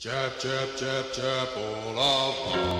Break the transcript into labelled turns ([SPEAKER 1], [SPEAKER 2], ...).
[SPEAKER 1] Chap, chap, chap, chapel of love.